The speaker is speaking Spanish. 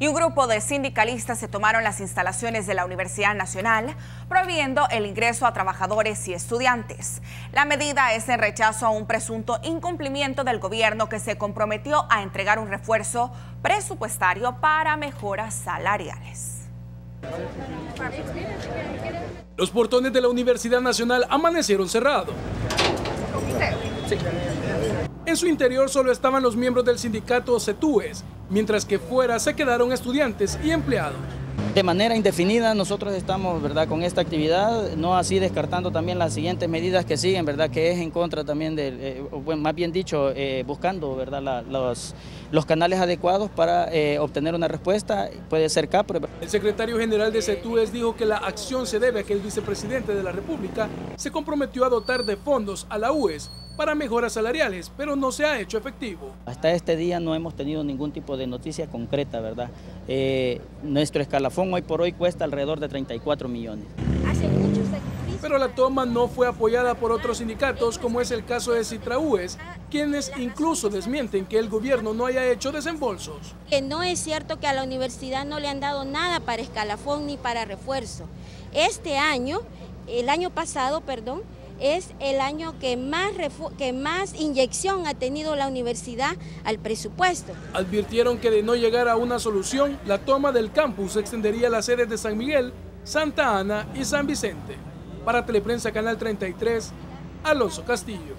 y un grupo de sindicalistas se tomaron las instalaciones de la Universidad Nacional, prohibiendo el ingreso a trabajadores y estudiantes. La medida es en rechazo a un presunto incumplimiento del gobierno que se comprometió a entregar un refuerzo presupuestario para mejoras salariales. Los portones de la Universidad Nacional amanecieron cerrados. En su interior solo estaban los miembros del sindicato CETUES, mientras que fuera se quedaron estudiantes y empleados. De manera indefinida nosotros estamos ¿verdad? con esta actividad, no así descartando también las siguientes medidas que siguen, ¿verdad? que es en contra también de, eh, bueno, más bien dicho, eh, buscando ¿verdad? los, los canales adecuados para eh, obtener una respuesta, puede ser CAPRE. El secretario general de CETUES dijo que la acción se debe a que el vicepresidente de la República se comprometió a dotar de fondos a la UES para mejoras salariales, pero no se ha hecho efectivo. Hasta este día no hemos tenido ningún tipo de noticia concreta, ¿verdad? Eh, nuestro escalafón hoy por hoy cuesta alrededor de 34 millones. Pero la toma no fue apoyada por otros sindicatos, como es el caso de Citraúes, quienes incluso desmienten que el gobierno no haya hecho desembolsos. Que no es cierto que a la universidad no le han dado nada para escalafón ni para refuerzo. Este año, el año pasado, perdón, es el año que más, que más inyección ha tenido la universidad al presupuesto. Advirtieron que de no llegar a una solución, la toma del campus extendería las sedes de San Miguel, Santa Ana y San Vicente. Para Teleprensa Canal 33, Alonso Castillo.